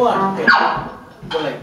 One, okay. Go.